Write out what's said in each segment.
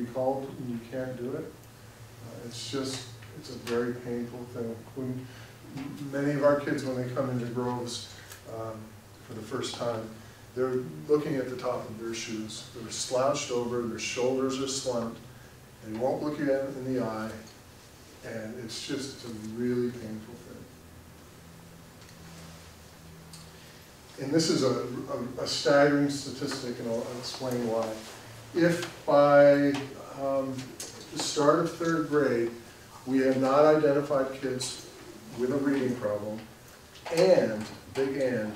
be called and you can't do it. Uh, It's just, it's a very painful thing. When, many of our kids, when they come into Groves um, for the first time, they're looking at the top of their shoes. They're slouched over, their shoulders are slumped, they won't look you in the eye, and it's just, a really painful thing. And this is a, a- a staggering statistic, and I'll I'll explain why. If by um, the start of third grade, we have not identified kids with a reading problem, and, big and,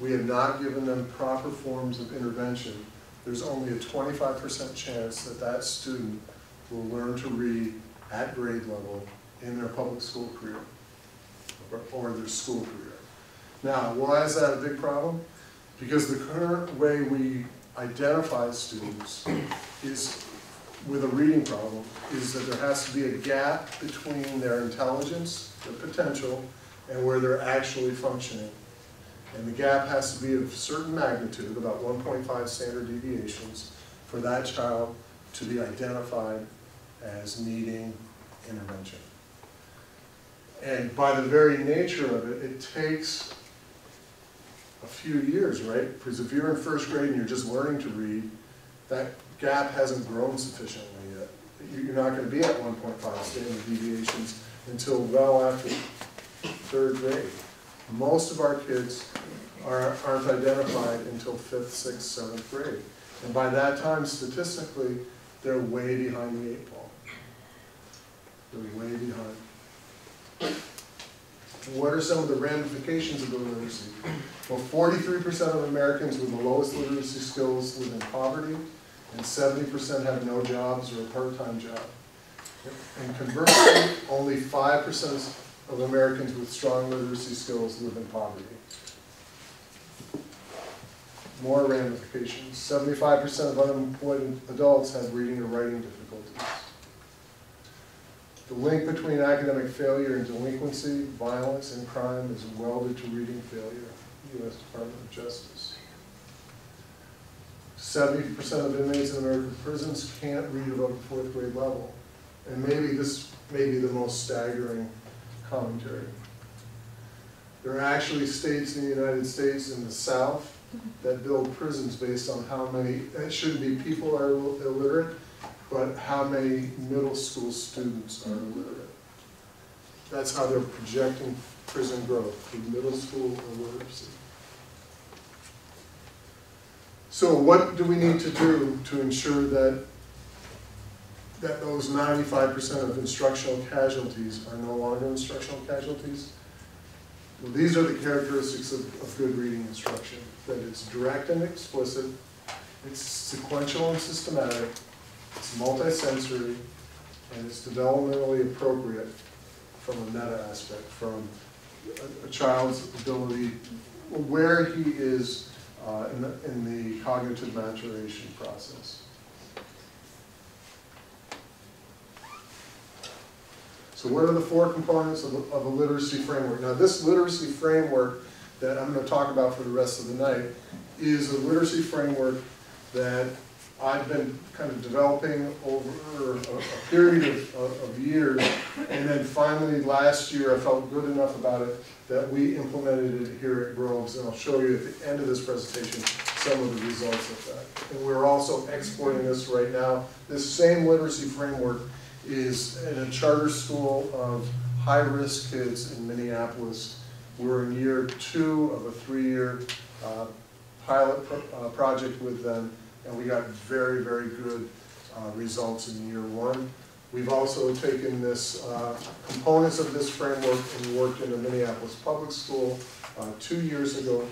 we have not given them proper forms of intervention, there's only a twenty-five percent chance that that student will learn to read at grade level in their public school career, or their school career. Now, why is that a big problem? Because the current way we identify students is, with a reading problem, is that there has to be a gap between their intelligence, their potential, and where they're actually functioning. And the gap has to be of certain magnitude, about one point five standard deviations, for that child to be identified as needing intervention. And by the very nature of it, it takes a few years, right? Because if you're in first grade and you're just learning to read, that gap hasn't grown sufficiently yet. You- You're not gonna be at one point five standard deviations until well after third grade. Most of our kids are, aren't identified until fifth, sixth, seventh grade. And by that time, statistically, they're way behind the eight ball. They're way behind. What are some of the ramifications of illiteracy? Well, forty-three percent of Americans with the lowest literacy skills live in poverty, and seventy percent have no jobs or a part-time job. And conversely, only five percent of Americans with strong literacy skills live in poverty. More ramifications, seventy-five percent of unemployed adults have reading or writing difficulties. The link between academic failure and delinquency, violence, and crime is welded to reading failure, U.S. Department of Justice. Seventy percent of inmates in American prisons can't read above the fourth grade level. And maybe this may be the most staggering commentary. There are actually states in the United States in the South that build prisons based on how many, it shouldn't be people are illiterate, but how many middle school students are illiterate. That's how they're projecting prison growth, through middle school illiteracy. So what do we need to do to ensure that, that those ninety-five percent of instructional casualties are no longer instructional casualties? Well, these are the characteristics of, of good reading instruction, that it's direct and explicit, it's sequential and systematic, it's multisensory, and it's developmentally appropriate from a meta aspect, from a, a child's ability, where he is uh, in, the, in the cognitive maturation process. So what are the four components of, a- of a literacy framework? Now, this literacy framework that I'm gonna talk about for the rest of the night is a literacy framework that I've been kind of developing over a, a period of, of, years. And then finally, last year, I felt good enough about it that we implemented it here at Groves. And I'll show you at the end of this presentation some of the results of that. And we're also exporting this right now. This same literacy framework is in a charter school of high-risk kids in Minneapolis. We're in year two of a three-year uh, pilot pro- uh, project with them, and we got very, very good uh, results in year one. We've also taken this, uh, components of this framework and worked in a Minneapolis public school uh, two years ago,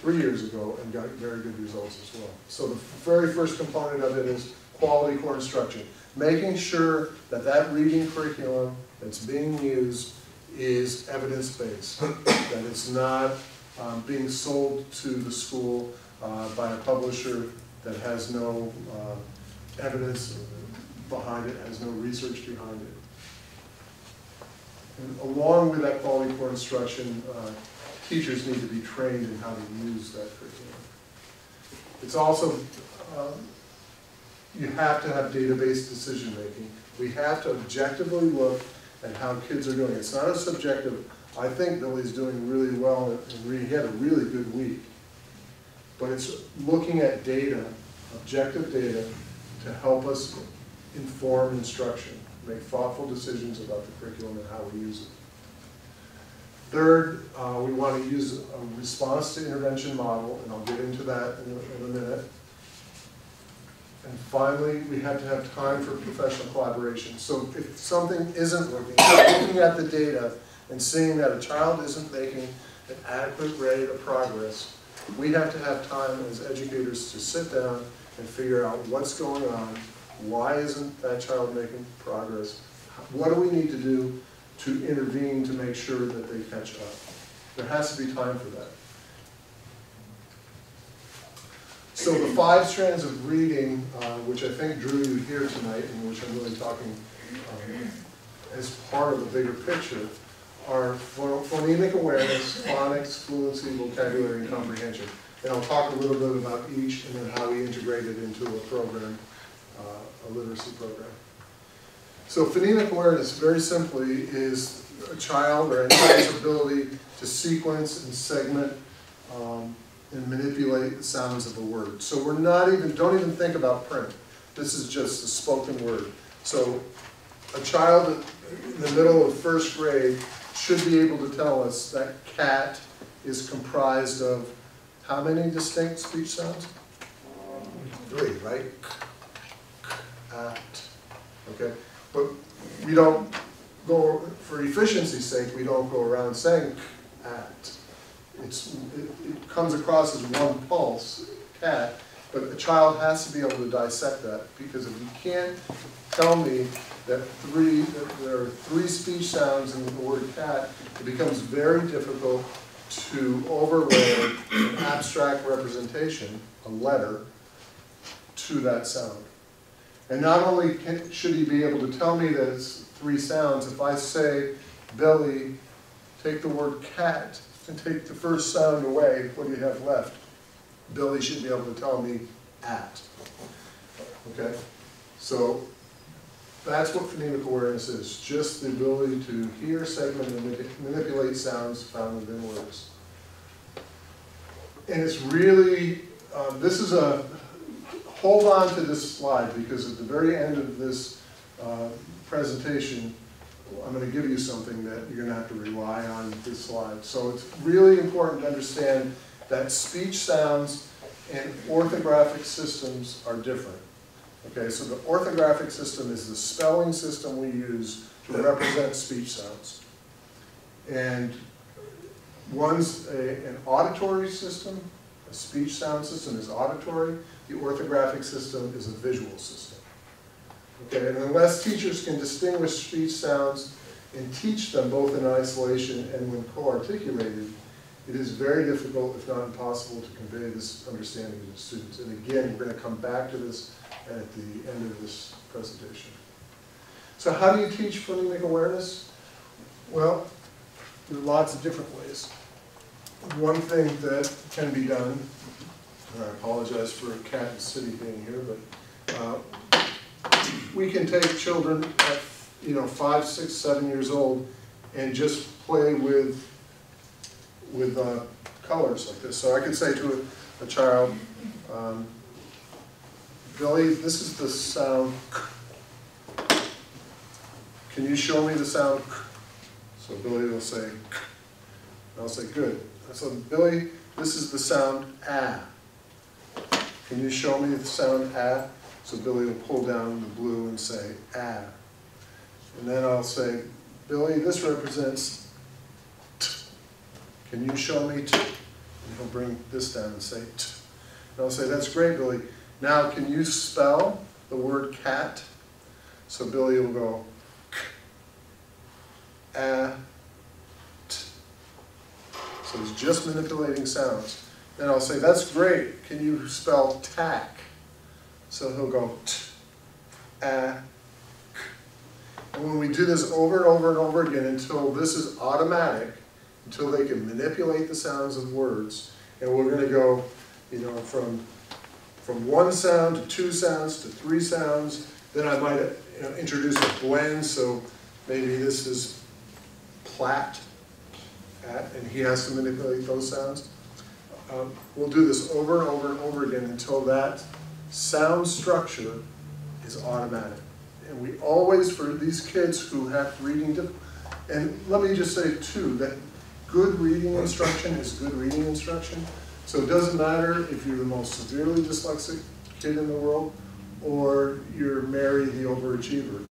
three years ago, and got very good results as well. So the very first component of it is quality core instruction, making sure that that reading curriculum that's being used is evidence-based, that it's not um, being sold to the school uh, by a publisher that has no uh, evidence behind it, has no research behind it. And along with that quality core instruction, uh, teachers need to be trained in how to use that curriculum. It's also um, you have to have data-based decision-making. We have to objectively look at how kids are doing. It's not a subjective, I think Billy's doing really well, and he had a really good week. But it's looking at data, objective data, to help us inform instruction, make thoughtful decisions about the curriculum and how we use it. Third, uh, we want to use a response to intervention model, and I'll get into that in a, in a minute. And finally, we have to have time for professional collaboration. So if something isn't working, looking at the data and seeing that a child isn't making an adequate rate of progress, we have to have time as educators to sit down and figure out what's going on, why isn't that child making progress, what do we need to do to intervene to make sure that they catch up. There has to be time for that. So the five strands of reading, uh, which I think drew you here tonight, and which I'm really talking um, as part of the bigger picture, are phonemic awareness, phonics, fluency, vocabulary, and comprehension. And I'll talk a little bit about each and then how we integrate it into a program, uh, a literacy program. So phonemic awareness, very simply, is a child or anybody's ability to sequence and segment um, and manipulate the sounds of a word. So we're not even, don't even think about print. This is just a spoken word. So a child in the middle of first grade should be able to tell us that cat is comprised of how many distinct speech sounds? Three, right? At, okay? But we don't go, for efficiency's sake, we don't go around saying at. It's, it, it comes across as one pulse, cat, but a child has to be able to dissect that, because if you can't tell me that three, that there are three speech sounds in the word cat, it becomes very difficult to overlay an abstract representation, a letter, to that sound. And not only can, should he be able to tell me that it's three sounds, if I say, Billy, take the word cat and take the first sound away, what do you have left? Billy should be able to tell me at. Okay? So that's what phonemic awareness is, just the ability to hear, segment, and manipulate sounds found within words. And it's really, um, this is a, hold on to this slide, because at the very end of this uh, presentation, I'm gonna give you something that you're gonna have to rely on this slide. So it's really important to understand that speech sounds and orthographic systems are different. Okay, so the orthographic system is the spelling system we use to represent speech sounds. And one's a, an auditory system, a speech sound system is auditory, the orthographic system is a visual system. Okay, and unless teachers can distinguish speech sounds and teach them both in isolation and when co-articulated, it is very difficult, if not impossible, to convey this understanding to students. And again, we're gonna come back to this at the end of this presentation. So how do you teach phonemic awareness? Well, there are lots of different ways. One thing that can be done, and I apologize for Cat and City being here, but uh, we can take children at, you know, five, six, seven years old and just play with, with uh, colors like this. So I could say to a, a child, um, Billy, this is the sound k. Can you show me the sound? So Billy will say I'll say, good. So Billy, this is the sound ah. Can you show me the sound ah? So Billy will pull down the blue and say ah. And then I'll say, Billy, this represents. Can you show me t? And he'll bring this down and say t. And I'll say, that's great, Billy. Now, can you spell the word cat? So Billy will go k, a, t. So he's just manipulating sounds. Then I'll say, that's great. Can you spell tack? So he'll go t, a, k. And when we do this over and over and over again until this is automatic, until they can manipulate the sounds of words, and we're gonna go, you know, from from one sound to two sounds to three sounds. Then I might you know, introduce a blend, so maybe this is plat, at, and he has to manipulate those sounds. Um, We'll do this over and over and over again until that sound structure is automatic. And we always, for these kids who have reading, and let me just say too, that good reading instruction is good reading instruction. So it doesn't matter if you're the most severely dyslexic kid in the world, or you're Mary, the overachiever.